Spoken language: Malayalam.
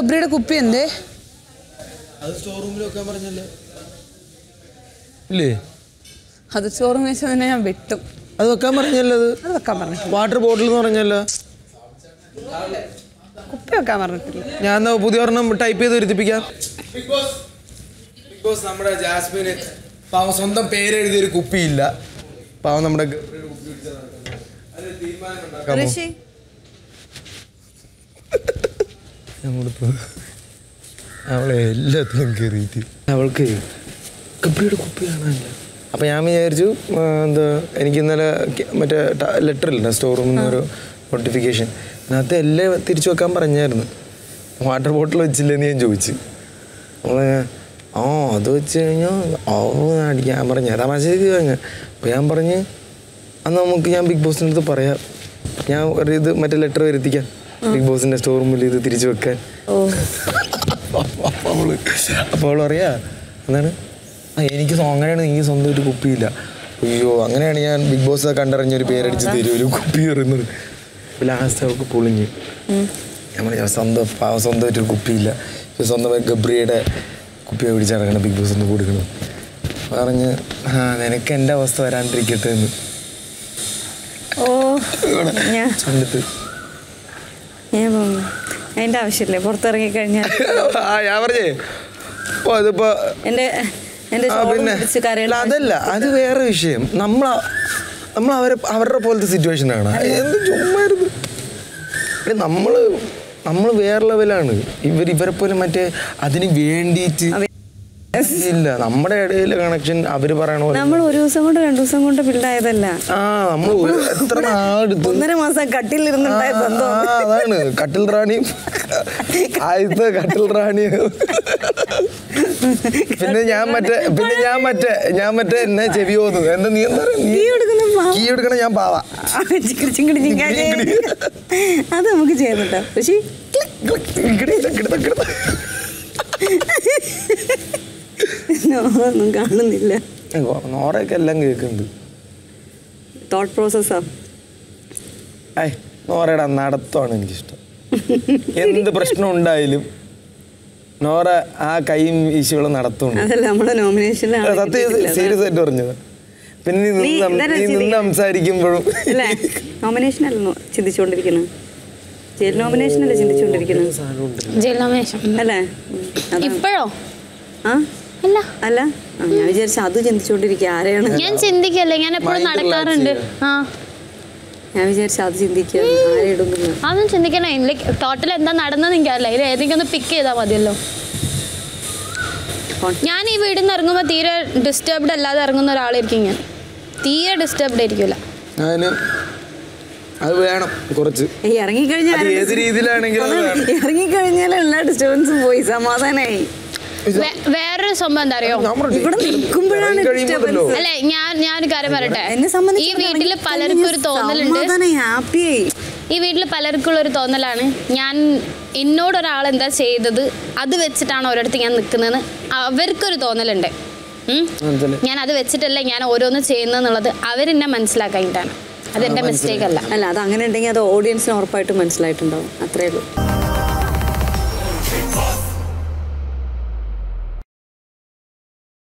ഗബ്രിയുടെ കുപ്പി എന്തേ? ഇല്ലേ? അത് ചോറും തന്നെ ഞാൻ വെട്ടും. അത് വെക്കാൻ പറഞ്ഞല്ലോ അത്? അത് വെക്കാൻ പറഞ്ഞു വാട്ടർ ബോട്ടിൽ എന്ന് പറഞ്ഞല്ലോ? കുപ്പി വെക്കാൻ പറഞ്ഞിട്ടില്ല. ഞാൻ എന്നാ പുതിയ ഒരെണ്ണം ടൈപ്പ് ചെയ്ത് വരുത്തിപ്പിക്കാം ബിഗ് ബോസ് ബിഗ് ബോസ് നമ്മുടെ ജാസ്മിന് പാവം സ്വന്തം പേരെഴുതിയൊരു കുപ്പിയില്ല. പാവം നമ്മുടെ? ഋഷി ഞാൻ കൊടുത്തു അവളെ എല്ലാത്തിലും കയറിയിട്ട് അവൾക്ക് കപ്പിയുടെ കുപ്പി കാണാനില്ല. അപ്പം ഞാൻ വിചാരിച്ചു എന്താ എനിക്ക് ഇന്നലെ മറ്റേ ലെറ്റർ ഇല്ല സ്റ്റോർ റൂമിൽ നിന്ന് ഒരു നോട്ടിഫിക്കേഷൻ അതിനകത്ത് എല്ലാം തിരിച്ചു വെക്കാൻ പറഞ്ഞായിരുന്നു. വാട്ടർ ബോട്ടിൽ വെച്ചില്ലെന്ന് ഞാൻ ചോദിച്ചു. അവളെ ആ അത് വെച്ച് കഴിഞ്ഞാൽ ഓ അടിക്കാൻ പറഞ്ഞു തമാശക്ക് കഴിഞ്ഞ അപ്പോൾ ഞാൻ പറഞ്ഞ് അന്ന് നമുക്ക് ഞാൻ ബിഗ് ബോസിന്റെ അടുത്ത് പറയാം. ഞാൻ ഒരു ഇത് മറ്റേ ലെറ്റർ വരുത്തിക്കാം. ബിഗ് ബോസിന്റെ സ്റ്റോർ റൂമിൽ ഇത് തിരിച്ചു വെക്കാൻ. അപ്പോൾ അറിയാ പറയാ എന്താണ്? എനിക്ക് അങ്ങനെയാണ് എനിക്ക് ഒരു കുപ്പിയില്ല. അയ്യോ അങ്ങനെയാണ് ഞാൻ ബിഗ് ബോസ് കണ്ടറിഞ്ഞ ഒരു പേരടിച്ച് തരും ഒരു കുപ്പി എറിയുന്നത് ലാസ്റ്റ് അവൾക്ക് പൊളിഞ്ഞ്. നമ്മൾ സ്വന്തം സ്വന്തമായിട്ടൊരു കുപ്പിയില്ല. സ്വന്തമായി ഗബ്രിയുടെ കുപ്പിയെ പിടിച്ച് നടക്കണം ബിഗ് ഒന്ന് കൊടുക്കണം പറഞ്ഞ് ആ നിനക്ക് എന്റെ അവസ്ഥ വരാണ്ടിരിക്കട്ടെ എന്ന്. ഓ. ഞാൻ കണ്ടിട്ട് ആവശ്യമില്ലേ? പുറത്തിറങ്ങി കഴിഞ്ഞാൽ. ആ ഞാൻ പറഞ്ഞേ. ഓ അതിപ്പോ പിന്നെ അതല്ല അത് വേറെ വിഷയം. നമ്മൾ നമ്മൾ അവരെ അവരുടെ പോലത്തെ സിറ്റുവേഷൻ ആണ്. എന്ത് ചുമ്മായിരുന്നു നമ്മൾ നമ്മൾ വേറെ ലെവലാണ് ഇവർ ഇവരെ പോലെ മറ്റേ അതിന് വേണ്ടിയിട്ട് ഇല്ല നമ്മുടെ ഇടയിൽ കണക്ഷൻ അവർ പറയണ നമ്മൾ ഒരു ദിവസം കൊണ്ട് രണ്ടു ദിവസം കൊണ്ട് ബിൽഡായതല്ല ആ നമ്മൾ എത്ര നാടെടുത്തു ഒന്നര മാസം കട്ടിലിരുന്നുണ്ടായ ബന്ധം. അതാണ്. കട്ടിൽ റാണിയും ആദ്യത്തെ കട്ടിൽ റാണിയും പിന്നെ ഞാൻ മറ്റേ പിന്നെ ഞാൻ മറ്റേ ഞാൻ മറ്റേ എന്നെ ചെവി പോന്നു എന്താ നീ എന്താ നീ കീ എടുക്കണ ഞാൻ പാവാ. അത് നമുക്ക് ചെയ്യുന്നുണ്ടോ പക്ഷേ ഒന്നും കാണുന്നില്ല നോറയൊക്കെ എല്ലാം കേൾക്കുന്നുണ്ട്. തോട്ട് പ്രോസസ്സാ ഐ നോറയുടെ നടത്തമാണ് എനിക്കിഷ്ടം. എന്ത് പ്രശ്നം ഉണ്ടായാലും നോറ ആ കൈയും വീശിയുള്ള നടത്തുന്നുണ്ട്. സത്യം സീരിയസ് ആയിട്ട് പറഞ്ഞത്. പിന്നെ നിന്ന്? സംസാരിക്കുമ്പോഴും നോമിനേഷൻ അല്ലല്ലോ ചിന്തിച്ചുകൊണ്ടിരിക്കുന്നത് ജയിൽ നോമിനേഷൻ അല്ലേ ചിന്തിച്ചുകൊണ്ടിരിക്കുന്നത് ജലമേശം അല്ലേ? ഇപ്പോഴോ? ആ? അല്ല. അല്ല? ഞാൻ വിചാരിച്ച അത് ചിന്തിച്ചുകൊണ്ടിരിക്കുക. ആരെയാണ്? ഞാൻ ചിന്തിക്കല്ലേ ഞാൻ എപ്പോഴും നടക്കാറുണ്ട്. ആ. ഞാൻ വിചാരിച്ച അത് ചിന്തിക്കുക. ആരെ ഇടുന്നു അതൊന്നും ചിന്തിക്കണേ ലൈക്ക് ടോട്ടൽ എന്താ നടന്നെന്ന് എനിക്കറിയില്ല. ഇത് ഏതെങ്കിലും ഒന്ന് പിക്ക് ചെയ്താൽ മതിയല്ലോ. ഞാൻ ഈ വീടിൽ നിന്ന് ഇറങ്ങുമ്പോൾ തീരെ ഡിസ്റ്റർബ്ഡ് അല്ലാതെ ഇറങ്ങുന്ന ഒരാളായിരിക്കും ഞാൻ. തീരെ ഡിസ്റ്റർബ്ഡ് ആയിരിക്കില്ല അത് വേണം കുറച്ച്. ഈ ഇറങ്ങിക്കഴിഞ്ഞാൽ ഏത് രീതിയിലാണെങ്കിലും. ഇറങ്ങിക്കഴിഞ്ഞാൽ എല്ലാ ഡിസ്റ്റർബൻസും പോയി. സമാധാനായി. വേ- വേറൊരു സംഭവം എന്താ അറിയോ? ഞാൻ. അല്ലെ ഞാൻ ഞാനൊരു കാര്യം പറയട്ടെ? ഈ വീട്ടിൽ പലർക്കും ഒരു തോന്നലുണ്ട്. ഈ വീട്ടിൽ പലർക്കുള്ള ഒരു തോന്നലാണ്. ഞാൻ എന്നോട് ഒരാൾ എന്താ ചെയ്തത്? അത് വെച്ചിട്ടാണ് ഒരിടത്ത് ഞാൻ നിൽക്കുന്നതെന്ന് അവർക്കൊരു തോന്നലുണ്ട്. ഞാൻ അത് വെച്ചിട്ടല്ല ഞാൻ ഓരോന്ന് ചെയ്യുന്നത് അവരെന്നെ മനസ്സിലാക്കാനിട്ടാണ് അതെന്റെ മിസ്റ്റേക്ക് അല്ല. അല്ല അത് അങ്ങനെ ഉണ്ടെങ്കിൽ അത് ഓഡിയൻസിന് ഉറപ്പായിട്ടും മനസ്സിലായിട്ടുണ്ടാവും. അത്രേ ഉള്ളൂ.